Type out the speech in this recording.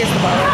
here's the ball.